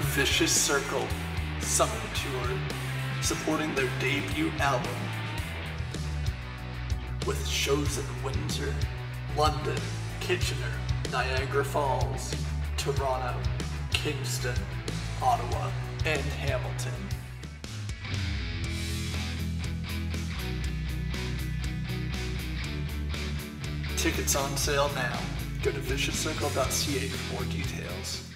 Vicious Circle Summer Tour, supporting their debut album with shows in Windsor, London, Kitchener, Niagara Falls, Toronto, Kingston, Ottawa, and Hamilton. Tickets on sale now. Go to viciouscircle.ca for more details.